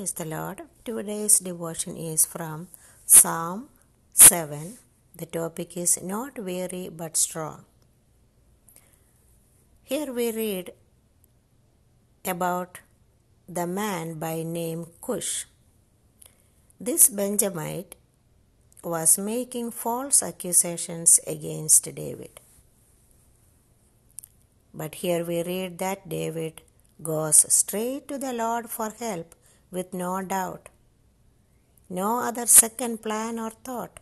Praise the Lord. Today's devotion is from Psalm 7. The topic is Not Weary but Strong. Here we read about the man by name Cush. This Benjamite was making false accusations against David. But here we read that David goes straight to the Lord for help with no doubt, no other second plan or thought.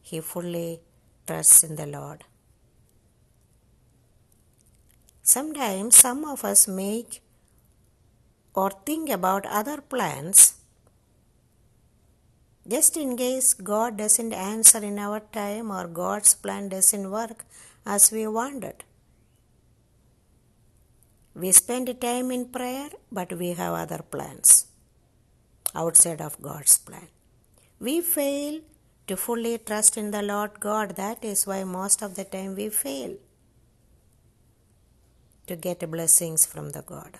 He fully trusts in the Lord. Sometimes some of us make or think about other plans just in case God doesn't answer in our time or God's plan doesn't work as we wanted. We spend time in prayer, but we have other plans outside of God's plan. We fail to fully trust in the Lord God. That is why most of the time we fail to get blessings from the God.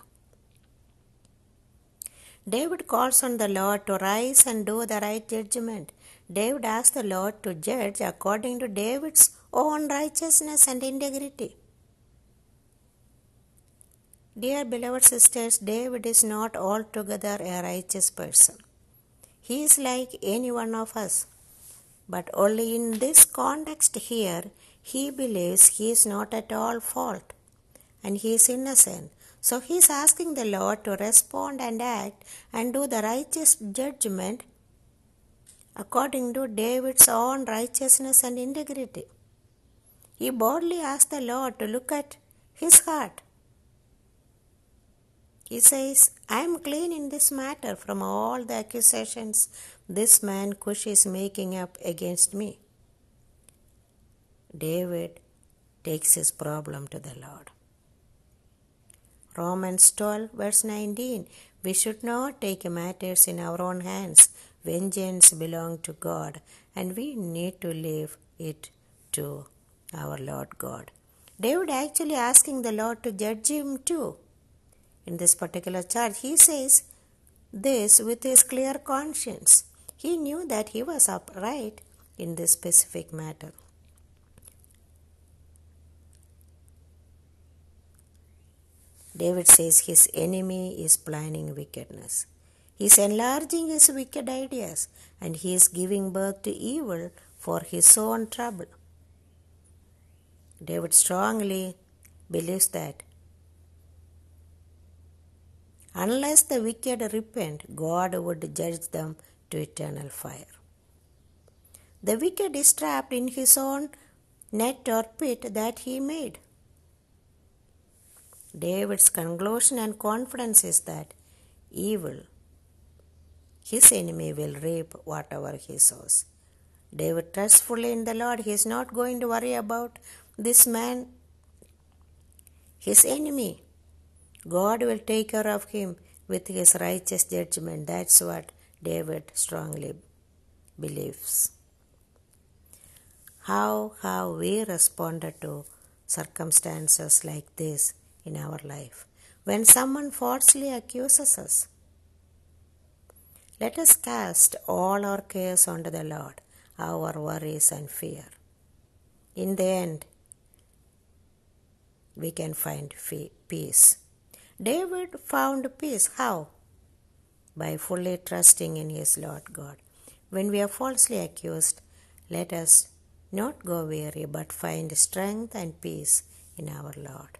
David calls on the Lord to rise and do the right judgment. David asks the Lord to judge according to David's own righteousness and integrity. Dear beloved sisters, David is not altogether a righteous person. He is like any one of us. But only in this context here, he believes he is not at all fault and he is innocent. So he is asking the Lord to respond and act and do the righteous judgment according to David's own righteousness and integrity. He boldly asks the Lord to look at his heart he says, I am clean in this matter from all the accusations this man Cush is making up against me. David takes his problem to the Lord. Romans 12, verse 19 We should not take matters in our own hands. Vengeance belongs to God, and we need to leave it to our Lord God. David actually asking the Lord to judge him too in this particular charge. He says this with his clear conscience. He knew that he was upright in this specific matter. David says his enemy is planning wickedness. He is enlarging his wicked ideas and he is giving birth to evil for his own trouble. David strongly believes that Unless the wicked repent, God would judge them to eternal fire. The wicked is trapped in his own net or pit that he made. David's conclusion and confidence is that evil, his enemy, will reap whatever he sows. David trusts fully in the Lord. He is not going to worry about this man, his enemy. God will take care of him with his righteous judgment. That's what David strongly believes. How have we responded to circumstances like this in our life? When someone falsely accuses us, let us cast all our cares onto the Lord, our worries and fear. In the end, we can find peace. David found peace. How? By fully trusting in his Lord God. When we are falsely accused, let us not go weary but find strength and peace in our Lord.